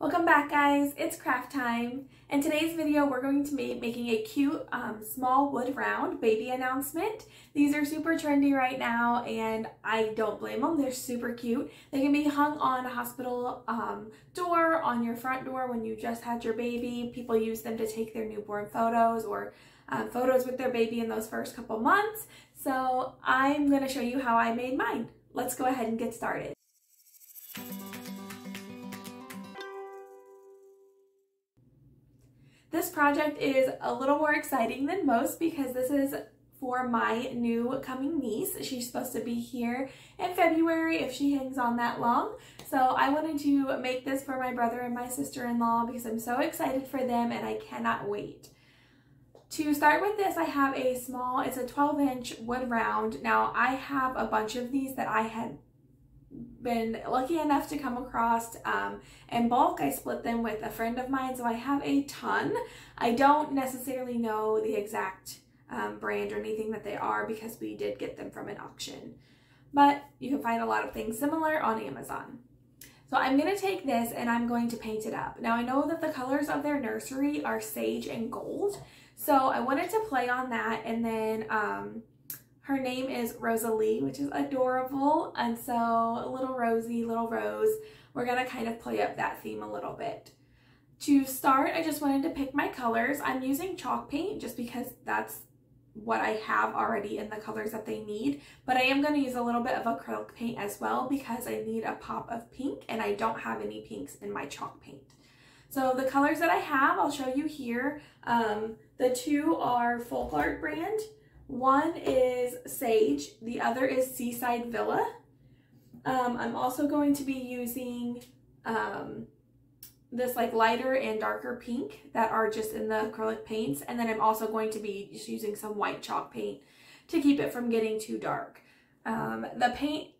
Welcome back guys, it's craft time. In today's video we're going to be making a cute um, small wood round baby announcement. These are super trendy right now and I don't blame them, they're super cute. They can be hung on a hospital um, door, on your front door when you just had your baby. People use them to take their newborn photos or um, photos with their baby in those first couple months. So I'm going to show you how I made mine. Let's go ahead and get started. This project is a little more exciting than most because this is for my new coming niece. She's supposed to be here in February if she hangs on that long. So I wanted to make this for my brother and my sister-in-law because I'm so excited for them and I cannot wait. To start with this, I have a small, it's a 12 inch wood round. Now I have a bunch of these that I had been lucky enough to come across um, in bulk. I split them with a friend of mine, so I have a ton. I don't necessarily know the exact um, brand or anything that they are because we did get them from an auction. But you can find a lot of things similar on Amazon. So I'm going to take this and I'm going to paint it up. Now I know that the colors of their nursery are sage and gold. So I wanted to play on that and then um, her name is Rosalie, which is adorable. And so little Rosie, little Rose, we're to kind of play up that theme a little bit. To start, I just wanted to pick my colors. I'm using chalk paint just because that's what I have already in the colors that they need. But I am going to use a little bit of acrylic paint as well because I need a pop of pink and I don't have any pinks in my chalk paint. So the colors that I have, I'll show you here. Um, the two are Folk Art brand. One is Sage, the other is Seaside Villa. Um, I'm also going to be using um, this like lighter and darker pink that are just in the acrylic paints. And then I'm also going to be just using some white chalk paint to keep it from getting too dark. Um, the paint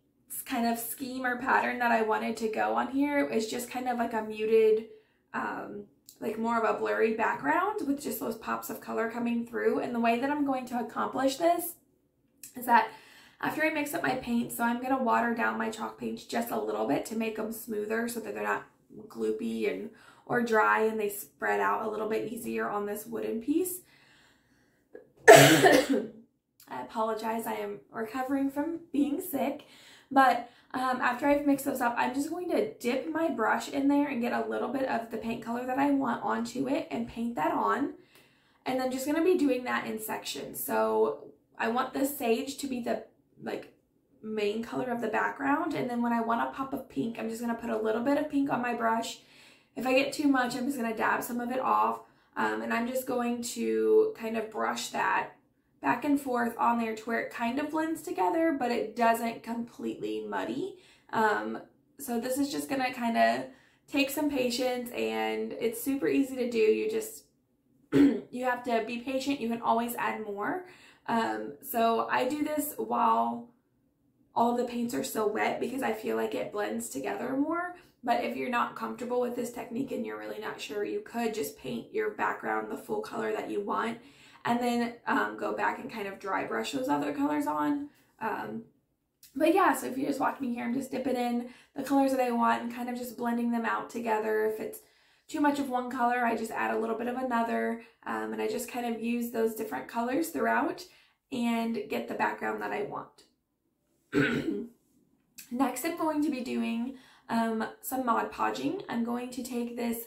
kind of scheme or pattern that I wanted to go on here is just kind of like a muted um, like more of a blurry background with just those pops of color coming through. And the way that I'm going to accomplish this is that after I mix up my paint, so I'm going to water down my chalk paints just a little bit to make them smoother so that they're not gloopy and or dry and they spread out a little bit easier on this wooden piece. I apologize, I am recovering from being sick, but um, after I've mixed those up, I'm just going to dip my brush in there and get a little bit of the paint color that I want onto it and paint that on. And I'm just going to be doing that in sections. So I want the sage to be the like main color of the background. And then when I want a pop of pink, I'm just going to put a little bit of pink on my brush. If I get too much, I'm just going to dab some of it off. Um, and I'm just going to kind of brush that back and forth on there to where it kind of blends together, but it doesn't completely muddy. Um, so this is just gonna kind of take some patience and it's super easy to do. You just, you have to be patient. You can always add more. Um, so I do this while all the paints are still wet because I feel like it blends together more. But if you're not comfortable with this technique and you're really not sure, you could just paint your background the full color that you want and then um, go back and kind of dry brush those other colors on. Um, but yeah, so if you're just watching me here, I'm just dipping in the colors that I want and kind of just blending them out together. If it's too much of one color, I just add a little bit of another. Um, and I just kind of use those different colors throughout and get the background that I want. Next, I'm going to be doing um, some Mod Podging. I'm going to take this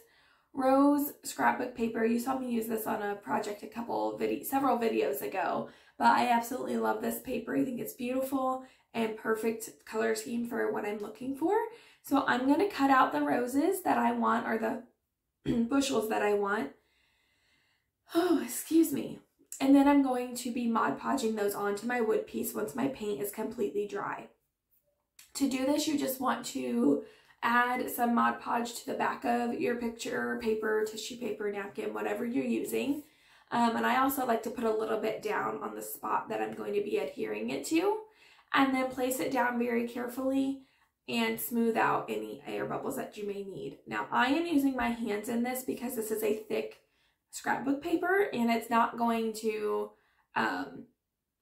rose scrapbook paper. You saw me use this on a project a couple video, several videos ago, but I absolutely love this paper. I think it's beautiful and perfect color scheme for what I'm looking for. So I'm going to cut out the roses that I want or the bushels that I want. Oh, excuse me. And then I'm going to be Mod Podging those onto my wood piece once my paint is completely dry. To do this, you just want to add some Mod Podge to the back of your picture paper, tissue paper, napkin, whatever you're using. Um, and I also like to put a little bit down on the spot that I'm going to be adhering it to and then place it down very carefully and smooth out any air bubbles that you may need. Now I am using my hands in this because this is a thick scrapbook paper and it's not going to um,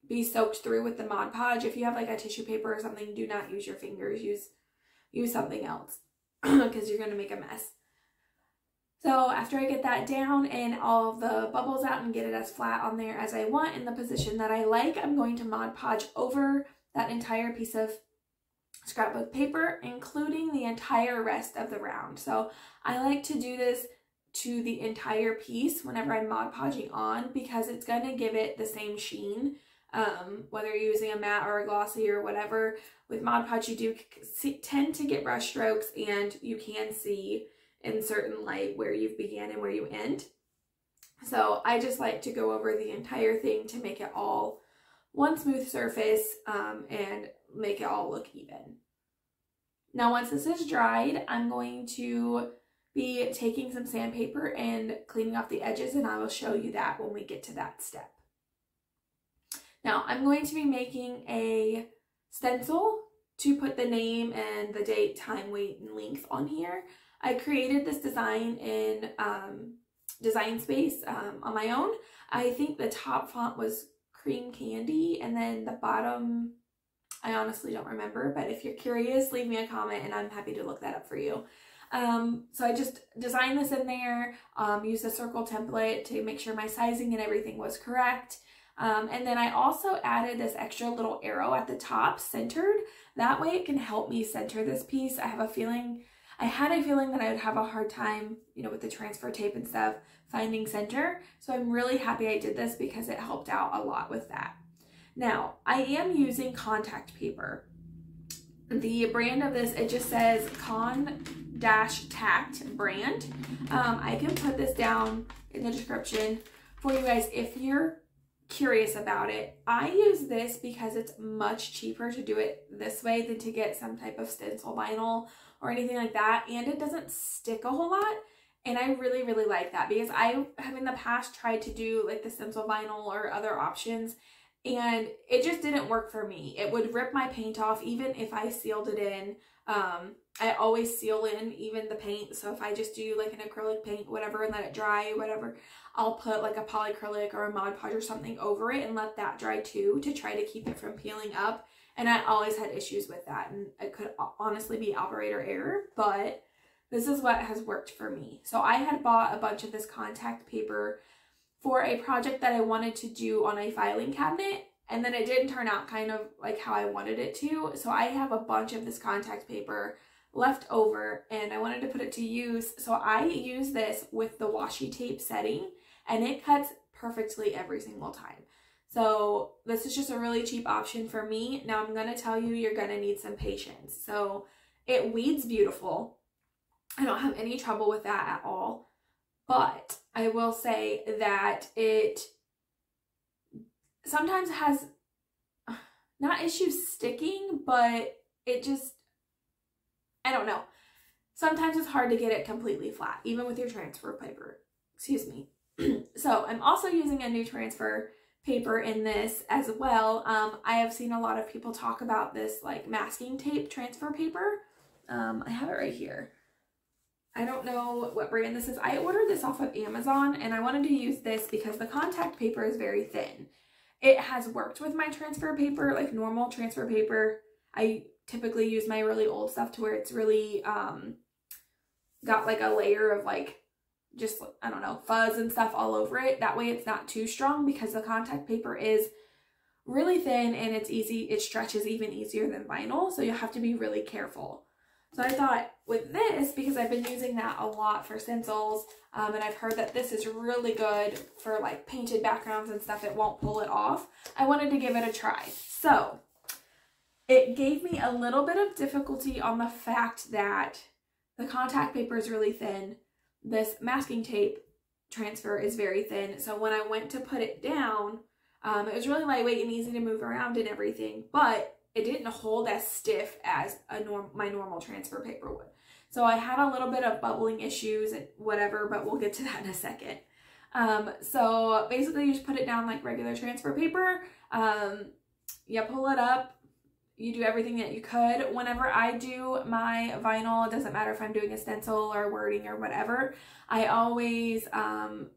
be soaked through with the Mod Podge. If you have like a tissue paper or something, do not use your fingers. Use use something else because you're going to make a mess. So after I get that down and all the bubbles out and get it as flat on there as I want in the position that I like, I'm going to Mod Podge over that entire piece of scrapbook paper, including the entire rest of the round. So I like to do this to the entire piece whenever I'm Mod Podging on because it's going to give it the same sheen. Um, whether you're using a matte or a glossy or whatever, with Mod Podge you do see, tend to get brush strokes and you can see in certain light where you began and where you end. So I just like to go over the entire thing to make it all one smooth surface um, and make it all look even. Now once this is dried, I'm going to be taking some sandpaper and cleaning off the edges and I will show you that when we get to that step. Now I'm going to be making a stencil to put the name and the date, time, weight, and length on here. I created this design in um, Design Space um, on my own. I think the top font was Cream Candy and then the bottom, I honestly don't remember, but if you're curious, leave me a comment and I'm happy to look that up for you. Um, so I just designed this in there, um, used a circle template to make sure my sizing and everything was correct. Um, and then I also added this extra little arrow at the top centered. That way it can help me center this piece. I have a feeling, I had a feeling that I would have a hard time, you know, with the transfer tape and stuff, finding center. So I'm really happy I did this because it helped out a lot with that. Now, I am using contact paper. The brand of this, it just says Con Dash Tact brand. Um, I can put this down in the description for you guys if you're curious about it. I use this because it's much cheaper to do it this way than to get some type of stencil vinyl or anything like that. And it doesn't stick a whole lot. And I really, really like that because I have in the past tried to do like the stencil vinyl or other options and it just didn't work for me. It would rip my paint off even if I sealed it in. Um, I always seal in even the paint. So if I just do like an acrylic paint, whatever, and let it dry, whatever, I'll put like a polyacrylic or a Mod Podge or something over it and let that dry too to try to keep it from peeling up. And I always had issues with that. And it could honestly be operator error, but this is what has worked for me. So I had bought a bunch of this contact paper for a project that I wanted to do on a filing cabinet and then it didn't turn out kind of like how I wanted it to. So I have a bunch of this contact paper left over and I wanted to put it to use. So I use this with the washi tape setting and it cuts perfectly every single time. So this is just a really cheap option for me. Now I'm going to tell you, you're going to need some patience. So it weeds beautiful. I don't have any trouble with that at all. But I will say that it sometimes has not issues sticking, but it just, I don't know. Sometimes it's hard to get it completely flat, even with your transfer paper. Excuse me. so I'm also using a new transfer paper in this as well. Um, I have seen a lot of people talk about this like masking tape transfer paper. Um, I have it right here. I don't know what brand this is. I ordered this off of Amazon and I wanted to use this because the contact paper is very thin. It has worked with my transfer paper, like normal transfer paper. I typically use my really old stuff to where it's really um, got like a layer of like just, I don't know, fuzz and stuff all over it. That way it's not too strong because the contact paper is really thin and it's easy. It stretches even easier than vinyl. So you have to be really careful. So I thought with this, because I've been using that a lot for stencils, um, and I've heard that this is really good for like painted backgrounds and stuff, it won't pull it off. I wanted to give it a try. So it gave me a little bit of difficulty on the fact that the contact paper is really thin. This masking tape transfer is very thin. So when I went to put it down, um, it was really lightweight and easy to move around and everything, but it didn't hold as stiff as a norm my normal transfer paper would. So I had a little bit of bubbling issues and whatever, but we'll get to that in a second. Um, so basically you just put it down like regular transfer paper. Um, you pull it up. You do everything that you could. Whenever I do my vinyl, it doesn't matter if I'm doing a stencil or wording or whatever, I always um,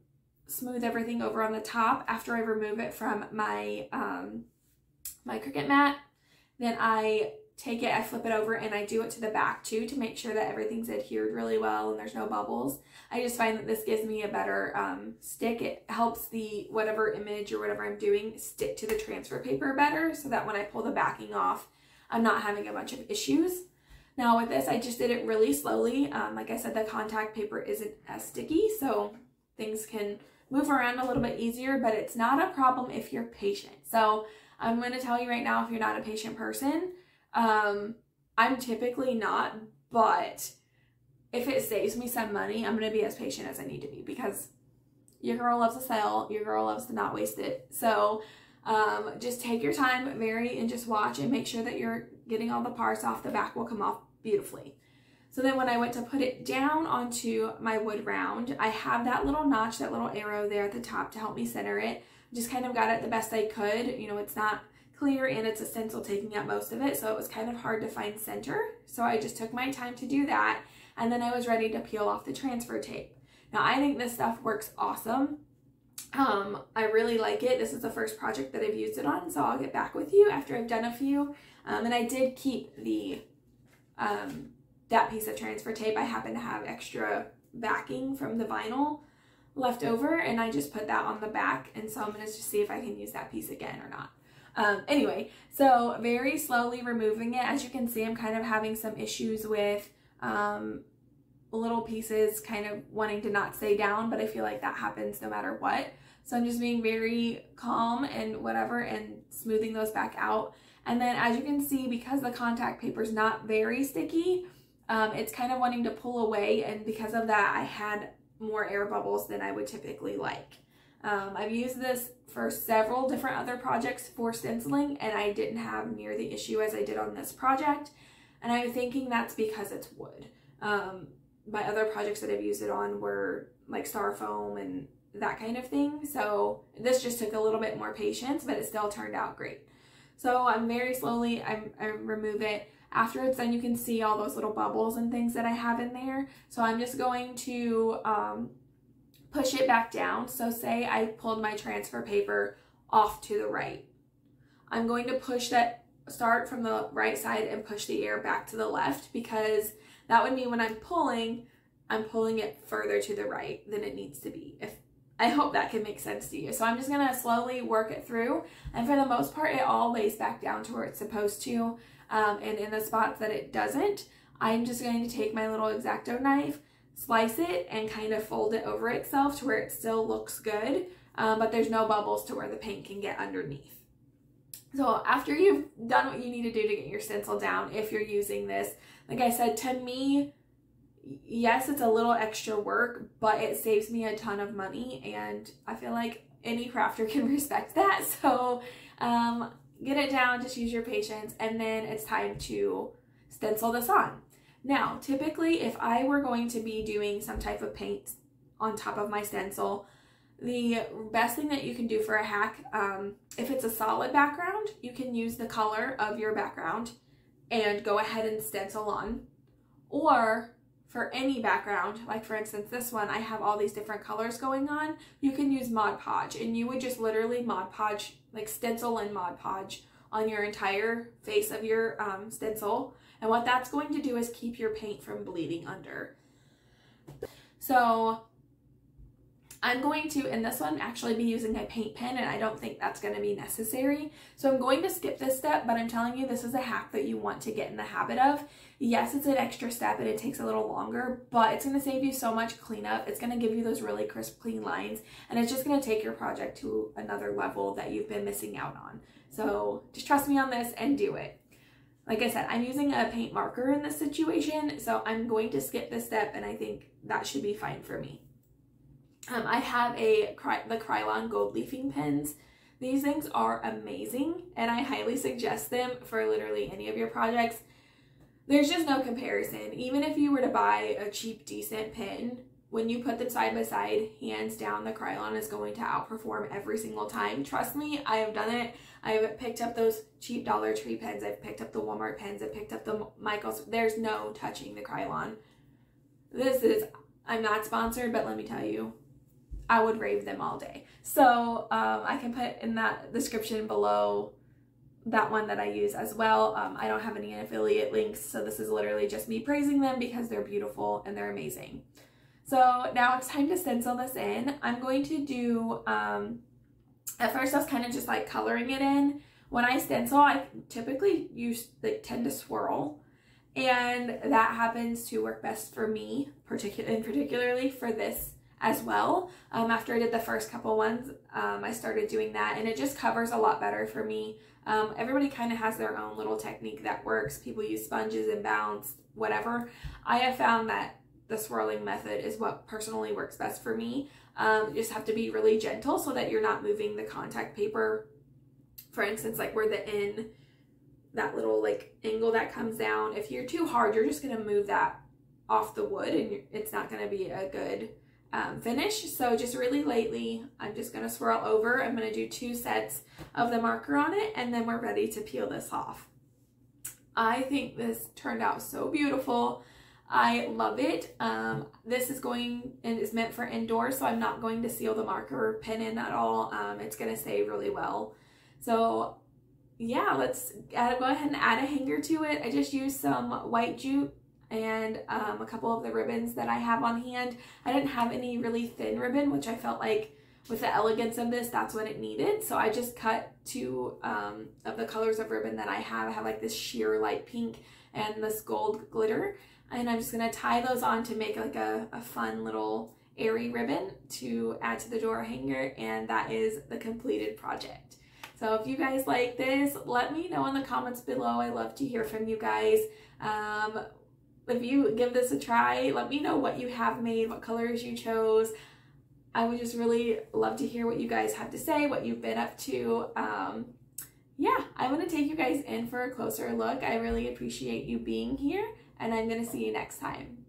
smooth everything over on the top after I remove it from my, um, my Cricut mat then I take it, I flip it over, and I do it to the back too to make sure that everything's adhered really well and there's no bubbles. I just find that this gives me a better um, stick. It helps the whatever image or whatever I'm doing stick to the transfer paper better so that when I pull the backing off, I'm not having a bunch of issues. Now with this, I just did it really slowly. Um, like I said, the contact paper isn't as sticky, so things can move around a little bit easier, but it's not a problem if you're patient. So I'm going to tell you right now, if you're not a patient person, um, I'm typically not, but if it saves me some money, I'm going to be as patient as I need to be because your girl loves a sale. Your girl loves to not waste it. So um, just take your time, vary, and just watch and make sure that you're getting all the parts off. The back will come off beautifully. So then when I went to put it down onto my wood round, I have that little notch, that little arrow there at the top to help me center it. Just kind of got it the best I could. You know, it's not clear and it's a stencil taking up most of it, so it was kind of hard to find center. So I just took my time to do that, and then I was ready to peel off the transfer tape. Now I think this stuff works awesome. Um, I really like it. This is the first project that I've used it on, so I'll get back with you after I've done a few. Um, and I did keep the um, that piece of transfer tape. I happen to have extra backing from the vinyl left over and I just put that on the back and so I'm going to just see if I can use that piece again or not. Um, anyway, so very slowly removing it. As you can see, I'm kind of having some issues with um, little pieces kind of wanting to not stay down, but I feel like that happens no matter what. So I'm just being very calm and whatever and smoothing those back out. And then as you can see, because the contact paper is not very sticky, um, it's kind of wanting to pull away and because of that I had more air bubbles than I would typically like. Um, I've used this for several different other projects for stenciling and I didn't have near the issue as I did on this project and I'm thinking that's because it's wood. Um, my other projects that I've used it on were like styrofoam and that kind of thing so this just took a little bit more patience but it still turned out great. So I'm very slowly, I, I remove it after it's done, you can see all those little bubbles and things that I have in there. So I'm just going to um, push it back down. So say I pulled my transfer paper off to the right. I'm going to push that, start from the right side and push the air back to the left because that would mean when I'm pulling, I'm pulling it further to the right than it needs to be. If I hope that can make sense to you. So I'm just going to slowly work it through. And for the most part, it all lays back down to where it's supposed to. Um, and in the spots that it doesn't, I'm just going to take my little X-Acto knife, slice it, and kind of fold it over itself to where it still looks good, um, but there's no bubbles to where the paint can get underneath. So after you've done what you need to do to get your stencil down, if you're using this, like I said, to me, yes, it's a little extra work, but it saves me a ton of money, and I feel like any crafter can respect that. So um, get it down, just use your patience, and then it's time to stencil this on. Now, typically, if I were going to be doing some type of paint on top of my stencil, the best thing that you can do for a hack, um, if it's a solid background, you can use the color of your background and go ahead and stencil on. Or for any background, like for instance this one, I have all these different colors going on, you can use Mod Podge and you would just literally Mod Podge, like stencil and Mod Podge on your entire face of your um, stencil. And what that's going to do is keep your paint from bleeding under. So I'm going to, in this one, actually be using a paint pen and I don't think that's going to be necessary. So I'm going to skip this step, but I'm telling you this is a hack that you want to get in the habit of. Yes, it's an extra step and it takes a little longer, but it's going to save you so much cleanup. It's going to give you those really crisp, clean lines, and it's just going to take your project to another level that you've been missing out on. So just trust me on this and do it. Like I said, I'm using a paint marker in this situation, so I'm going to skip this step and I think that should be fine for me. Um, I have a the Krylon gold leafing pens. These things are amazing and I highly suggest them for literally any of your projects. There's just no comparison. Even if you were to buy a cheap, decent pen, when you put them side by side, hands down, the Krylon is going to outperform every single time. Trust me, I have done it. I've picked up those cheap Dollar Tree pens. I've picked up the Walmart pens. I've picked up the Michaels. There's no touching the Krylon. This is, I'm not sponsored, but let me tell you, I would rave them all day. So um, I can put in that description below that one that I use as well. Um, I don't have any affiliate links, so this is literally just me praising them because they're beautiful and they're amazing. So now it's time to stencil this in. I'm going to do, um, at first I was kind of just like coloring it in. When I stencil, I typically use, like tend to swirl and that happens to work best for me, particular and particularly for this as well. Um, after I did the first couple ones, um, I started doing that and it just covers a lot better for me. Um, everybody kind of has their own little technique that works. People use sponges and bounce, whatever. I have found that the swirling method is what personally works best for me. Um, you just have to be really gentle so that you're not moving the contact paper. For instance, like where the in that little like angle that comes down. If you're too hard, you're just gonna move that off the wood and it's not gonna be a good um, finish. So just really lightly, I'm just gonna swirl over. I'm gonna do two sets of the marker on it and then we're ready to peel this off. I think this turned out so beautiful. I love it. Um, this is going and is meant for indoors, so I'm not going to seal the marker pin in at all. Um, it's going to stay really well. So yeah, let's add, go ahead and add a hanger to it. I just used some white jute and um, a couple of the ribbons that I have on hand. I didn't have any really thin ribbon, which I felt like with the elegance of this, that's what it needed. So I just cut two um, of the colors of ribbon that I have. I have like this sheer light pink and this gold glitter. And I'm just gonna tie those on to make like a, a fun little airy ribbon to add to the door hanger. And that is the completed project. So if you guys like this, let me know in the comments below. I love to hear from you guys. Um, if you give this a try, let me know what you have made, what colors you chose. I would just really love to hear what you guys have to say, what you've been up to. Um, yeah, I want to take you guys in for a closer look. I really appreciate you being here, and I'm going to see you next time.